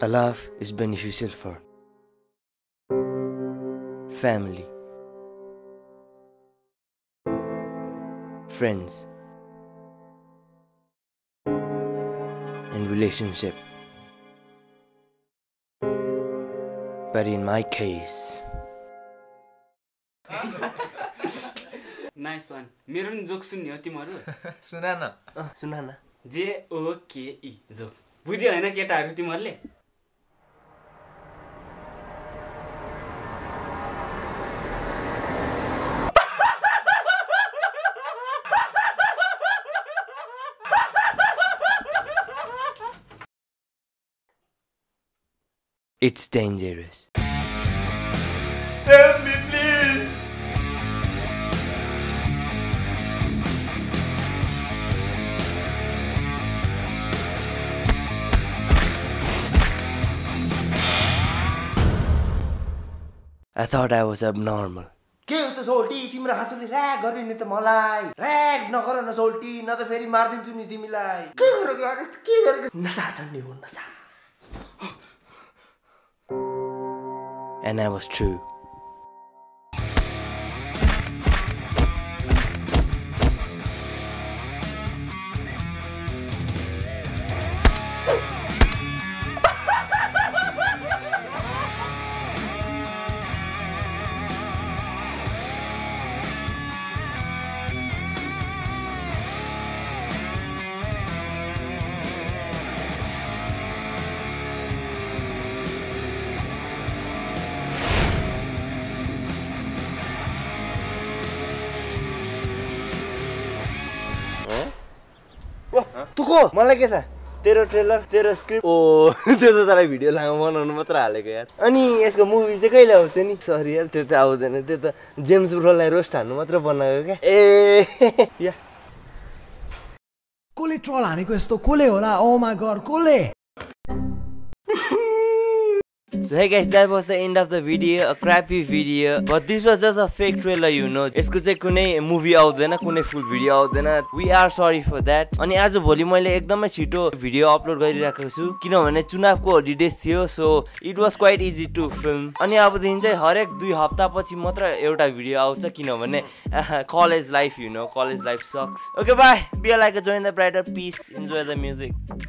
A love is beneficial for family, friends, and relationship. But in my case, nice one मेरो पनि joke सुन्ने हो तिमीहरू सुना न uh, Sunana. जेओकेई जोक बुझ्यो होइन केटाहरू तिमीहरूले It's dangerous. Help me, please. I thought I was abnormal. के हो त सोल्टी? तिम्रो हाँसोले ऱ्याग गर्ने नि त मलाई। ऱ्याग नगर न सोल्टी न त फेरि मारिदिन्छु नि तिमीलाई। के गरेको के गरेको नसा ठन्डी हो नसा। And I was true. को? मलाई के थाहा तेरो ट्रेलर तेरो स्क्रिप्ट ओ त्यो त तँलाई भिडियो लामो बनाउनु मात्र हालेको यार। अनि यसको मुभी चाहिँ कहिले आउँछ नि? सरी यार त्यो त आउँदैन। त्यो त जेम्स ब्रोलाई रोस्ट हान्नु मात्र बनाएको क्या। ए। या। कसले ट्रल हानेको यस्तो? कसले होला? ओ माई गड कसले? So hey guys, that was the end of the video, a crappy video. But this was just a fake trailer, you know. यसको चाहिँ कुनै मुभी आउँदैन कुनै फुल भिडियो आउँदैन we are sorry for that अनि आज भोलि मैले एकदमै छिटो भिडियो अपलोड गरिरहेको छु किनभने चुनावको हलिडेज थियो so it was quite easy to film अनि अबदेखि चाहिँ हरेक दुई हप्तापछि मात्र एउटा भिडियो आउँछ किनभने college life you know college life sucks okay bye be like join the brighter peace enjoy the music